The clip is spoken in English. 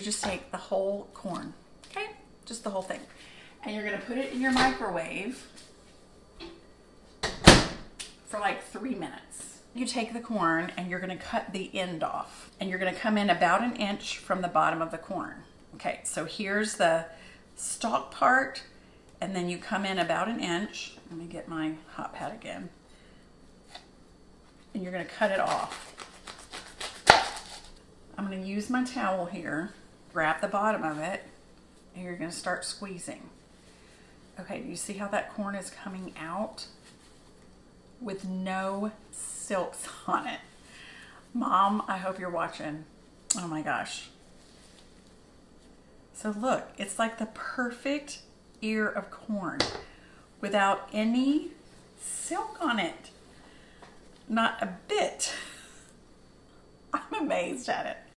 You just take the whole corn, okay? Just the whole thing. And you're gonna put it in your microwave for like three minutes. You take the corn and you're gonna cut the end off. And you're gonna come in about an inch from the bottom of the corn. Okay, so here's the stalk part, and then you come in about an inch. Let me get my hot pad again. And you're gonna cut it off. I'm gonna use my towel here, grab the bottom of it, and you're gonna start squeezing. Okay, you see how that corn is coming out? With no silks on it. Mom, I hope you're watching. Oh my gosh. So look, it's like the perfect ear of corn without any silk on it. Not a bit. I'm amazed at it.